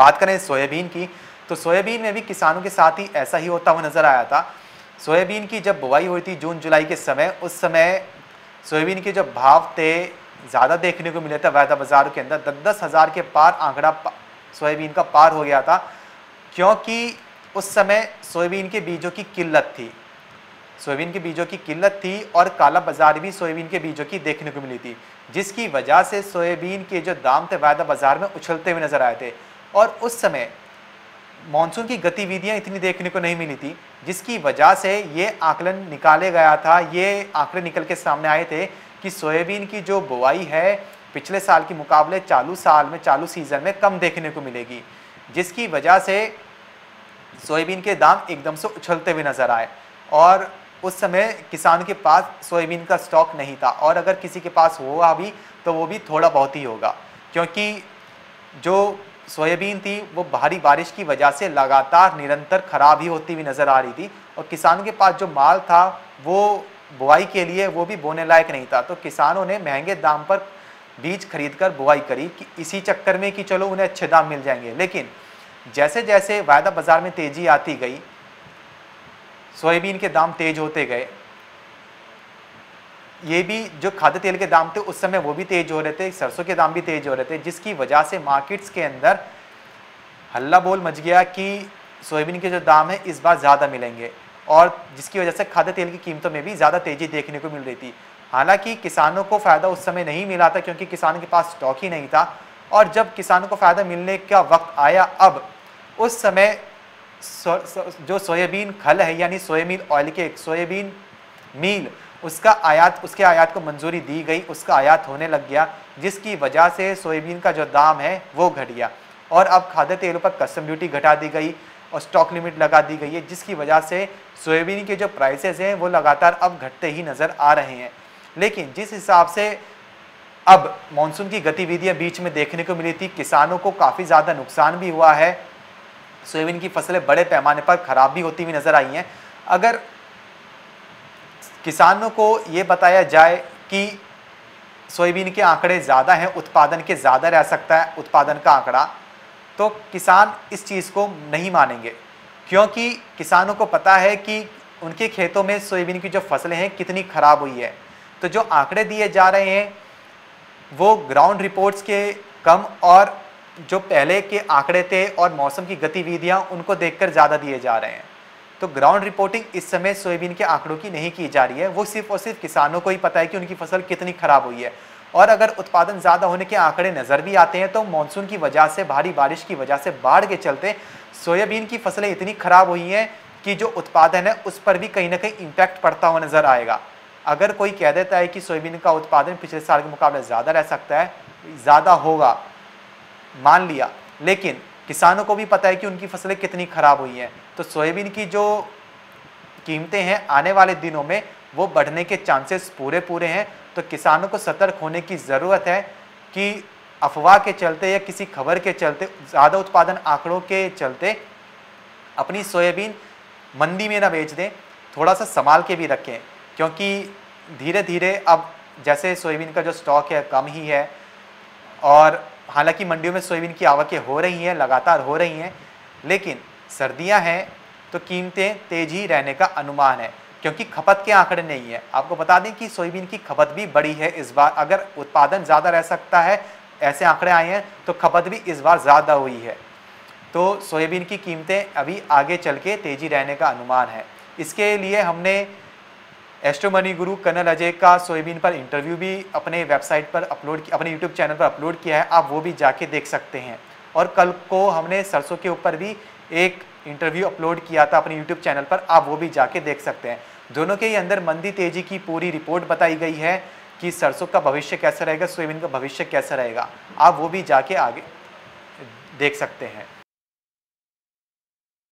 बात करें सोयाबीन की तो सोयाबीन में भी किसानों के साथ ही ऐसा ही होता हुआ नज़र आया था। सोयाबीन की जब बुआई हुई थी जून, जुलाई के समय, उस समय सोयाबीन के जो भाव थे, ज़्यादा देखने को मिले थे वायदा बाज़ार के अंदर। दस दस हज़ार के पार आंकड़ा सोयाबीन का पार हो गया था, क्योंकि उस समय सोयाबीन के बीजों की किल्लत थी। सोयाबीन के बीजों की किल्लत थी और काला बाज़ार भी सोयाबीन के बीजों की देखने को मिली थी, जिसकी वजह से सोयाबीन के जो दाम थे वायदा बाज़ार में उछलते हुए नज़र आए थे। और उस समय मानसून की गतिविधियाँ इतनी देखने को नहीं मिली थी, जिसकी वजह से ये आकलन निकाले गया था, ये आंकड़े निकल के सामने आए थे कि सोयाबीन की जो बुआई है, पिछले साल के मुकाबले चालू साल में, चालू सीज़न में कम देखने को मिलेगी, जिसकी वजह से सोयाबीन के दाम एकदम से उछलते हुए नज़र आए। और उस समय किसान के पास सोयाबीन का स्टॉक नहीं था, और अगर किसी के पास हुआ भी तो वो भी थोड़ा बहुत ही होगा, क्योंकि जो सोयाबीन थी, वो भारी बारिश की वजह से लगातार निरंतर खराब ही होती हुई नज़र आ रही थी और किसान के पास जो माल था, वो बुआई के लिए वो भी बोने लायक नहीं था। तो किसानों ने महँगे दाम पर बीज खरीद कर बुआई करी कि इसी चक्कर में कि चलो उन्हें अच्छे दाम मिल जाएँगे। लेकिन जैसे जैसे वायदा बाज़ार में तेज़ी आती गई, सोयाबीन के दाम तेज होते गए ये भी जो खाद्य तेल के दाम थे उस समय वो भी तेज हो रहे थे सरसों के दाम भी तेज हो रहे थे जिसकी वजह से मार्केट्स के अंदर हल्ला बोल मच गया कि सोयाबीन के जो दाम है इस बार ज़्यादा मिलेंगे। और जिसकी वजह से खाद्य तेल की कीमतों में भी ज़्यादा तेज़ी देखने को मिल रही थी। हालाँकि किसानों को फ़ायदा उस समय नहीं मिला था क्योंकि किसानों के पास स्टॉक ही नहीं था। और जब किसानों को फ़ायदा मिलने का वक्त आया अब उस समय सो, सो, जो सोयाबीन खल है यानी सोयाबीन ऑयल के सोयाबीन मील उसका आयात, उसके आयात को मंजूरी दी गई, उसका आयात होने लग गया, जिसकी वजह से सोयाबीन का जो दाम है, वो घट गया। और अब खाद्य तेलों पर कस्टम ड्यूटी घटा दी गई और स्टॉक लिमिट लगा दी गई है, जिसकी वजह से सोयाबीन के जो प्राइसेस हैं, वो लगातार अब घटते ही नज़र आ रहे हैं। लेकिन जिस हिसाब से अब मानसून की गतिविधियाँ बीच में देखने को मिली थी, किसानों को काफ़ी ज़्यादा नुकसान भी हुआ है। सोयाबीन की फ़सलें बड़े पैमाने पर खराब भी होती हुई नज़र आई हैं। अगर किसानों को ये बताया जाए कि सोयाबीन के आंकड़े ज़्यादा हैं, उत्पादन के ज़्यादा रह सकता है, उत्पादन का आंकड़ा। तो किसान इस चीज़ को नहीं मानेंगे, क्योंकि किसानों को पता है कि उनके खेतों में सोयाबीन की जो फ़सलें हैं कितनी खराब हुई है। तो जो आंकड़े दिए जा रहे हैं, वो ग्राउंड रिपोर्ट्स के कम और जो पहले के आंकड़े थे और मौसम की गतिविधियाँ, उनको देखकर ज़्यादा दिए जा रहे हैं। तो ग्राउंड रिपोर्टिंग इस समय सोयाबीन के आंकड़ों की नहीं की जा रही है। वो सिर्फ़ और सिर्फ़ किसानों को ही पता है कि उनकी फ़सल कितनी खराब हुई है। और अगर उत्पादन ज़्यादा होने के आंकड़े नज़र भी आते हैं तो मानसून की वजह से, भारी बारिश की वजह से, बाढ़ के चलते सोयाबीन की फ़सलें इतनी खराब हुई हैं कि जो उत्पादन है, उस पर भी कहीं ना कहीं इम्पैक्ट पड़ता हुआ नज़र आएगा। अगर कोई कह देता है कि सोयाबीन का उत्पादन पिछले साल के मुकाबले ज़्यादा रह सकता है, ज़्यादा होगा, मान लिया। लेकिन किसानों को भी पता है कि उनकी फ़सलें कितनी खराब हुई हैं। तो सोयाबीन की जो कीमतें हैं आने वाले दिनों में, वो बढ़ने के चांसेस पूरे पूरे हैं। तो किसानों को सतर्क होने की ज़रूरत है कि अफवाह के चलते या किसी खबर के चलते, ज़्यादा उत्पादन आंकड़ों के चलते अपनी सोयाबीन मंदी में ना बेच दें, थोड़ा सा संभाल के भी रखें। क्योंकि धीरे धीरे अब जैसे सोयाबीन का जो स्टॉक है, कम ही है और हालाँकि मंडियों में सोयाबीन की आवकें हो रही हैं, लगातार हो रही हैं, लेकिन सर्दियाँ हैं तो कीमतें तेज रहने का अनुमान है, क्योंकि खपत के आंकड़े नहीं है। आपको बता दें कि सोयाबीन की खपत भी बड़ी है इस बार। अगर उत्पादन ज़्यादा रह सकता है, ऐसे आंकड़े आए हैं तो खपत भी इस बार ज़्यादा हुई है। तो सोयाबीन की कीमतें अभी आगे चल के तेज़ी रहने का अनुमान है। इसके लिए हमने Astro Money Guru colonel Ajay का सोयाबीन पर इंटरव्यू भी अपने वेबसाइट पर अपलोड अपने यूट्यूब चैनल पर अपलोड किया है। आप वो भी जाके देख सकते हैं। और कल को हमने सरसों के ऊपर भी एक इंटरव्यू अपलोड किया था अपने यूट्यूब चैनल पर। आप वो भी जाके देख सकते हैं। दोनों के ही अंदर मंदी तेज़ी की पूरी रिपोर्ट बताई गई है कि सरसों का भविष्य कैसा रहेगा, सोयाबीन का भविष्य कैसा रहेगा। आप वो भी जाके आगे देख सकते हैं।